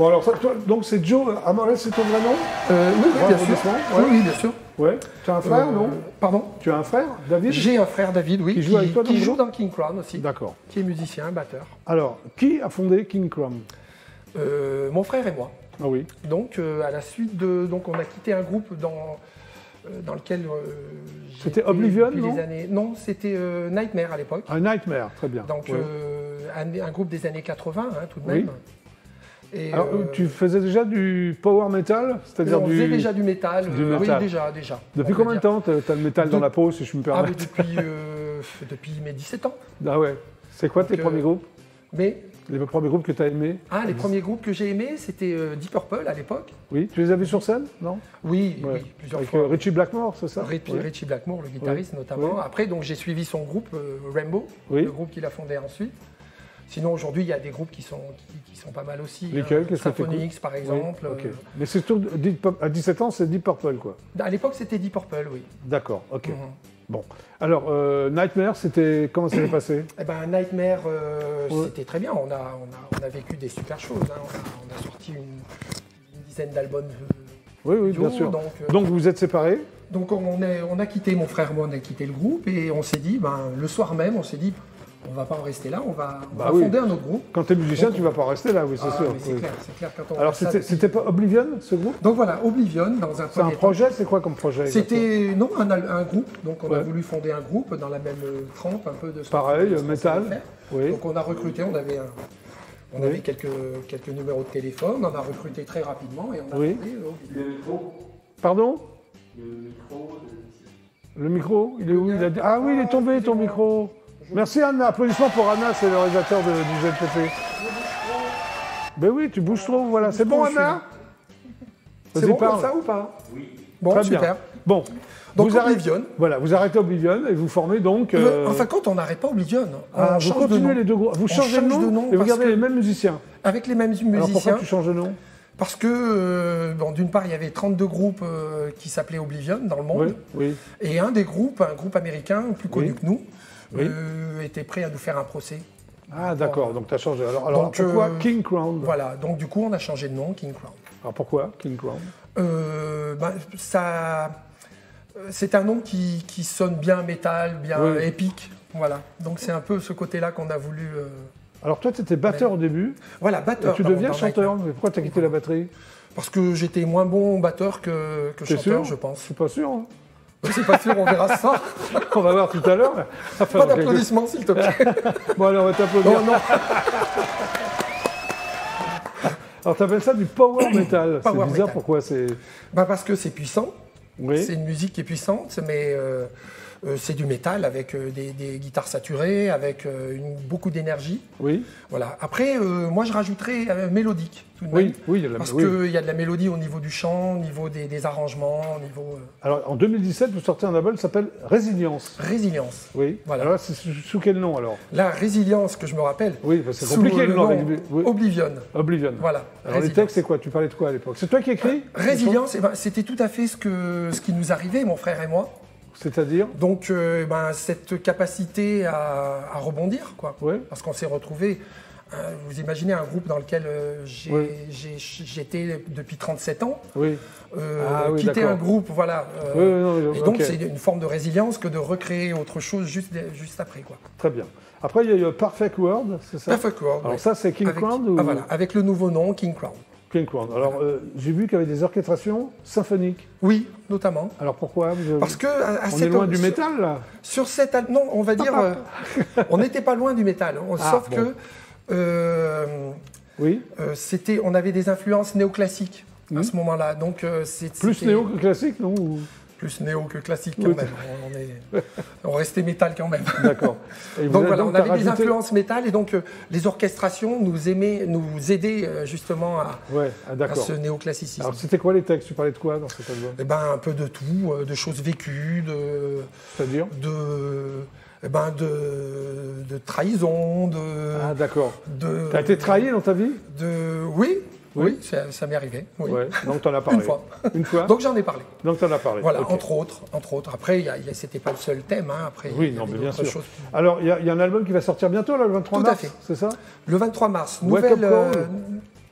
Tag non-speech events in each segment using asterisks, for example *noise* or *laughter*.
Bon, alors, ça, toi, donc c'est Joe Amores, c'est ton vrai nom Euh, oui, oui, bien sûr. Oui, bien sûr. Ouais. Tu as un frère, Euh, non Pardon Tu as un frère, David J'ai un frère David, oui, Qui joue avec toi dans qui le joue groupe dans King Crown aussi, D'accord. qui est musicien, batteur. Alors, qui a fondé King Crum Euh, mon frère et moi. Ah oui. Donc, euh, à la suite de. Donc, on a quitté un groupe dans, euh, dans lequel. euh, C'était Oblivion, depuis non les années... Non, c'était euh, Nightmare à l'époque. Un Nightmare, très bien. Donc, Ouais. euh, un, un groupe des années 80, hein, tout de Oui. Et, Alors, euh, tu faisais déjà du power metal C'est-à-dire on du. faisait déjà du métal. du euh, métal. Oui, déjà, déjà. Depuis combien de temps t'as as le métal dans De- la peau, si je me Ah, permets mais depuis, euh, depuis mes 17 ans. Ah ouais. C'est quoi tes premiers groupes Mais Les premiers groupes que tu as aimés ah, les premiers groupes que j'ai aimés, c'était Deep Purple à l'époque. Oui. Tu les as vus sur scène Non Oui, Ouais. oui, plusieurs Avec fois. Richie Blackmore, c'est ça Richie, Blackmore, le guitariste notamment. Après, donc j'ai suivi son groupe Rainbow, Oui. le groupe qu'il a fondé ensuite. Sinon, aujourd'hui, il y a des groupes qui sont, qui, qui sont pas mal aussi. Lesquels hein. Qu'est-ce que Symphony t'écoutes X, par exemple. Euh, Mais c'est surtout à 17 ans, c'est Deep Purple, quoi. à l'époque, c'était Deep Purple, oui. D'accord, ok. Mhm. Bon. Alors, euh, Nightmare, c'était. Comment ça s'est passé *coughs* Eh ben, Nightmare, euh, Ouais. c'était très bien. On a, on, a, on a vécu des super choses. hein. On, a, on a sorti une, une dizaine d'albums. Oui, oui, bien sûr. Donc, euh, Donc, vous vous êtes séparés donc on, est, on a quitté, mon frère moi, on a quitté le groupe et on s'est dit, ben, le soir même, on s'est dit, on va pas en rester là, on va, on Bah va oui. fonder un autre groupe. Quand tu es musicien, Donc, tu vas pas rester là, oui, c'est Ah, sûr. c'est oui. clair, c'est clair. Quand on Alors, ça c'était pas Oblivion, ce groupe? Donc voilà, Oblivion, dans un C'est un projet C'est quoi comme projet C'était non un, groupe, donc on a voulu fonder un groupe dans la même trempe un peu de ce Pareil, de métal. Oui. Donc on a recruté, on avait un- on Oui. avait quelques, quelques numéros de téléphone, on a recruté très rapidement et on a Oui. fondé euh, Oblivion. Pardon? Le micro, il est où? Il a dit- Ah oui, il est tombé ton micro. Merci Anna. Applaudissements pour Anna, c'est le réalisateur de, du ZPP. Ben oui, tu bouges trop, voilà. C'est bon Anna C'est bon comme ça ou pas Oui. Bon, Très super. bien. Bon. Donc, vous arrêtez, Oblivion. Voilà, vous arrêtez Oblivion et vous formez donc. euh, En fin de compte, on n'arrête pas Oblivion. On ah, vous de continuez nom. les deux groupes. Vous changez de change nom, de nom et vous gardez que- les mêmes musiciens. Avec les mêmes Alors pourquoi musiciens. tu changes de nom Parce que, euh, bon, d'une part, il y avait 32 groupes euh, qui s'appelaient Oblivion dans le monde. Oui, oui. Et un des groupes, un groupe américain plus connu Oui. que nous, Oui. euh, était prêt à nous faire un procès. Ah d'accord, donc tu as changé. Alors, alors Donc, pourquoi euh, King Crown? Voilà, donc du coup, on a changé de nom, King Crown. Alors pourquoi King Crown? Euh, ben, ça, c'est un nom qui, qui sonne bien métal, bien Oui. épique. Voilà, donc c'est un peu ce côté-là qu'on a voulu. euh, Alors toi, tu étais batteur au début, Voilà, et batteur. tu dans- deviens chanteur. Mais pourquoi tu as quitté la batterie? Parce que j'étais moins bon batteur que, chanteur, sûr? je pense. Je suis pas sûr. hein. Je suis pas sûr, on verra ça. *laughs* On va voir tout à l'heure. Enfin, Pas d'applaudissements, s'il te plaît. *laughs* Bon, alors on va t'applaudir. Non, non. *laughs* Alors tu appelles ça du power *coughs* metal. C'est bizarre, metal. pourquoi c'est... Bah parce que c'est puissant. Oui, C'est une musique qui est puissante, mais euh, c'est du métal avec euh, des, des guitares saturées, avec euh, une- beaucoup d'énergie. oui, Voilà. Après, euh, moi, je rajouterais euh, mélodique tout de même. oui, oui. il y a la- Parce oui. qu'il y a de la mélodie au niveau du chant, au niveau des, des arrangements, au niveau euh, Alors en 2017, vous sortez un album qui s'appelle Résilience. résilience. Oui. Voilà. Alors c'est sous, quel nom alors? La résilience que je me rappelle. Oui, c'est compliqué le nom. oui. Oblivion. Oblivion. Voilà. Alors les textes, c'est quoi? Tu parlais de quoi à l'époque? C'est toi qui écris Résilience, eh ben, c'était tout à fait ce, que, ce qui nous arrivait, mon frère et moi. C'est-à-dire Donc, euh, ben, cette capacité à, à rebondir, quoi. Parce qu'on s'est retrouvés. euh, vous imaginez un groupe dans lequel euh, j'étais depuis 37 ans. Oui. Ah oui, quitter un groupe, voilà. Oui, non, et donc, c'est une forme de résilience que de recréer autre chose juste, juste après, quoi. Très bien. Après, il y a eu Perfect World, c'est ça? Perfect World. Alors oui. ça, c'est King avec, Crown ou? Ah, voilà, avec le nouveau nom, King Crown. Alors, euh, j'ai vu qu'il y avait des orchestrations symphoniques. Oui, notamment. Alors pourquoi vous- Parce que à, à On cette- est loin du métal, là Sur cette non, on va dire, euh, *laughs* on n'était pas loin du métal. On- Ah, sauf bon. que euh, Oui. euh, c'était, on avait des influences néoclassiques à ce moment-là. Donc euh, c'est Plus c'était néo que classique, non plus néo que classique quand Oui. même. On, est, on restait métal quand même. *laughs* D'accord. Donc voilà, on avait des influences métal et donc euh, les orchestrations nous aimaient, nous aidaient euh, justement à, Ouais, ah, à ce néoclassicisme. Alors, c'était quoi les textes? Tu parlais de quoi dans cet album? Eh ben, un peu de tout, euh, de choses vécues, de, C'est-à-dire? de, eh ben, de, de trahison, de, Ah, d'accord. T'as été trahi dans ta vie? de, oui, Oui. ça, ça m'est arrivé, oui. Ouais, donc t'en as parlé. Une fois. Une fois Donc j'en ai parlé. Donc t'en as parlé. Voilà, entre autres, entre autres. Après, c'était pas le seul thème. Hein. Après, Oui, y non, mais bien sûr. choses. Alors, il y, a- il y a un album qui va sortir bientôt, là, le 23 Tout à mars, fait. c'est ça? Le 23 mars, Wake Up nouvelle, euh, Call.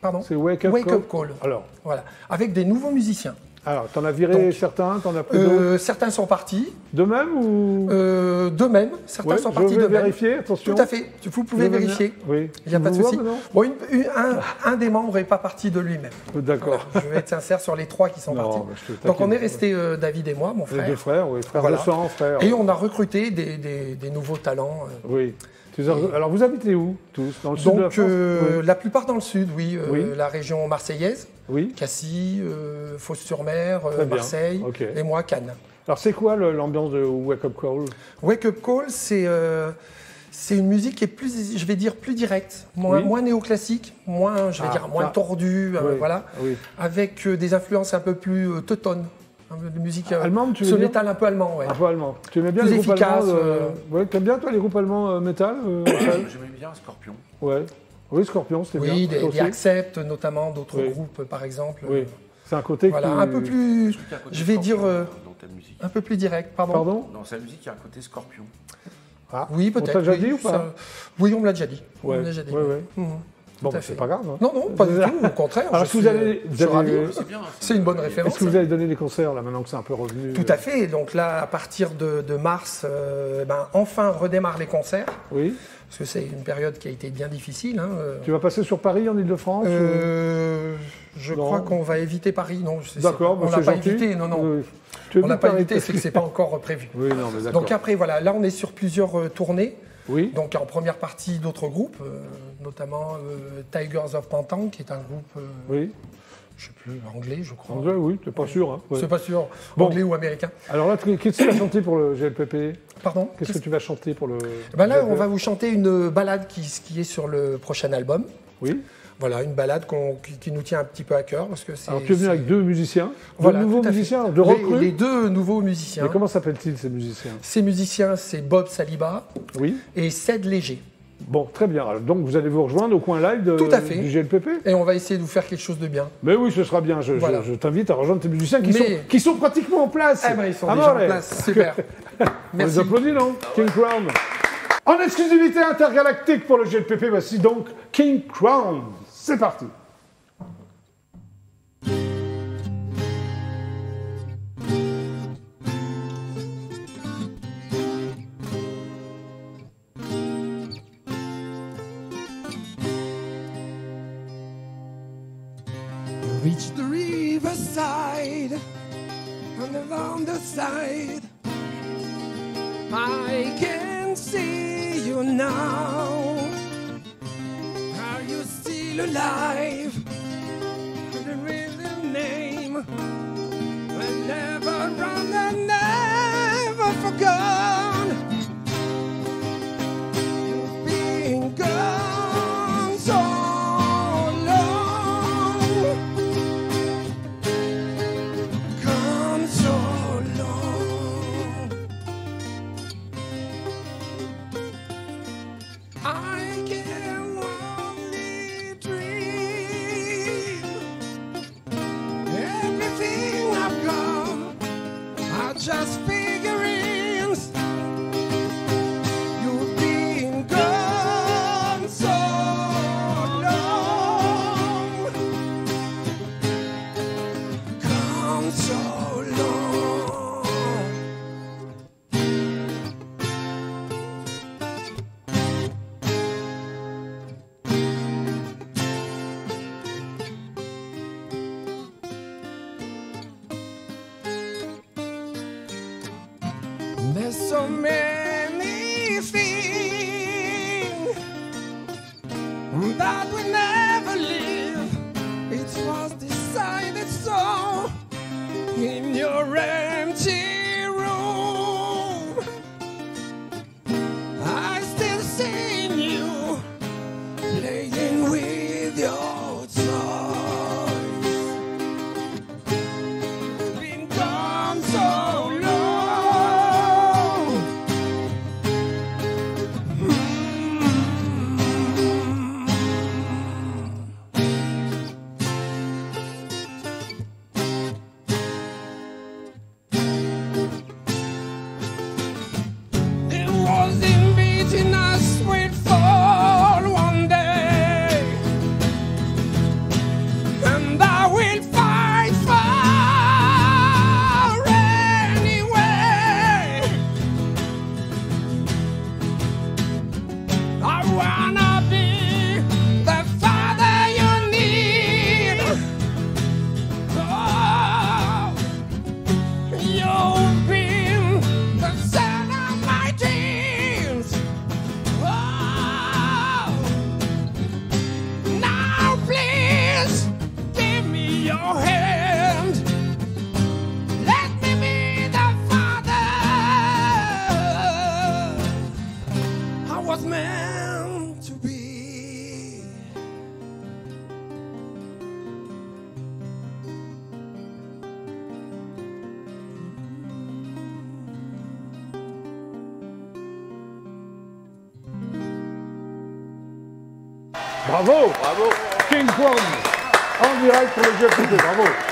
Pardon? C'est Wake Up Wake Call. Up Call. Alors, Voilà. Avec des nouveaux musiciens. Alors t'en as viré Donc, certains, t'en as pris. Euh, certains sont partis. De même ou Euh, d'eux-mêmes. Certains Ouais, sont partis d'eux-mêmes. vérifier, attention. Tout à fait. Vous pouvez Je vérifier. Oui. Il n'y a pas de souci. maintenant Bon, une- une- un, un des membres n'est pas parti de lui-même. D'accord. Je vais être sincère sur les trois qui sont Non, partis. Donc on est resté euh, David et moi, mon Les frère. deux frères, oui, frères Voilà. de sang, frères. Et on a recruté des, des- des nouveaux talents. Oui. Alors vous habitez où tous Dans le sud de la Donc France euh, la plupart dans le sud, oui. euh, Oui. La région marseillaise, Oui. Cassis, euh, Fos-sur-Mer, euh. Marseille, et moi Cannes. Alors c'est quoi l'ambiance de Wake Up Call? Wake Up Call, c'est c'est une musique qui est plus, je vais dire, plus directe, moins, Oui. moins néoclassique, moins, je vais Ah, dire, moins tordue, euh, Oui, voilà, oui. avec euh, des influences un peu plus euh, teutones, de musique euh, Allemande, tu veux ce dire métal un peu allemand, ouais. Un peu allemand. Tu aimais bien Plus les groupes efficace, allemands euh. Ouais, t'aimes bien toi les groupes allemands euh, métal euh, *coughs* J'aimais bien Scorpion. Ouais. Oui, Scorpion, c'était bien. Oui, des, Accept notamment, d'autres Oui. groupes par exemple. Oui. C'est un côté Voilà, qui... un peu plus, je vais dire, euh, dans ta musique. un peu plus direct, pardon. Pardon Dans sa musique, il y a un côté Scorpion. Ah, Oui, On peut-être. t'a déjà oui, dit ou pas ça- Oui, on me l'a déjà dit. On me Ouais, l'a déjà dit. ouais, ouais. Mhm. Bon, bah, c'est pas grave. hein. Non, non, pas du tout, au contraire. Alors, je vous suis, euh, vous avez-. C'est une bonne référence. Est-ce que vous allez donner des concerts là maintenant que c'est un peu revenu Tout à fait. Donc là, à partir de, de mars, euh, ben, enfin redémarrent les concerts. Oui. Parce que c'est une période qui a été bien difficile. hein, euh. Tu vas passer sur Paris en Ile-de-France ou- Euh, je Non. crois qu'on va éviter Paris. Non, c'est- D'accord, on l'a pas gentil. évité. Non, non. On n'a évites pas évité, c'est que c'est pas encore prévu. Oui, non, mais d'accord. Donc après, voilà, là on est sur plusieurs euh, tournées. Oui. Donc en première partie d'autres groupes, euh, notamment euh, Tigers of Pantang, qui est un groupe, euh, Oui. je sais plus, anglais, je crois. Anglais, oui, t'es pas sûr. Hein. ouais. C'est pas sûr, Bon. anglais ou américain. Alors là, qu'est-ce que tu vas chanter pour le GLPP Pardon? Qu'est-ce que tu vas chanter pour le. Ben là, GLPP? on va vous chanter une balade qui, qui est sur le prochain album. Oui. Voilà, une balade qui, qui nous tient un petit peu à cœur parce que c'est. Alors tu es venu avec deux musiciens, Voilà, deux nouveaux musiciens, de Les- recrues. Les, deux nouveaux musiciens. Mais comment s'appellent-ils ces musiciens? Ces musiciens, c'est Bob Saliba Oui. et Ced Léger. Bon, très bien. Donc vous allez vous rejoindre au coin live de- Tout à fait. du GLPP Et on va essayer de vous faire quelque chose de bien. Mais oui, ce sera bien. Je, je- Voilà. je t'invite à rejoindre tes musiciens qui, Mais- sont, qui sont pratiquement en place. Eh ben, ils sont Ah, déjà bon, en place. Super. *laughs* On les *laughs* Merci. applaudit, non? King Crown. En exclusivité intergalactique pour le GLPP, voici donc King Crown. C'est parti. Reach the riverside, and along the side, I can see you now still alive. There's so many things that we never live. It was decided so in your empty meant to be. Bravo. Bravo. King Kong En direct pour le GFPP, bravo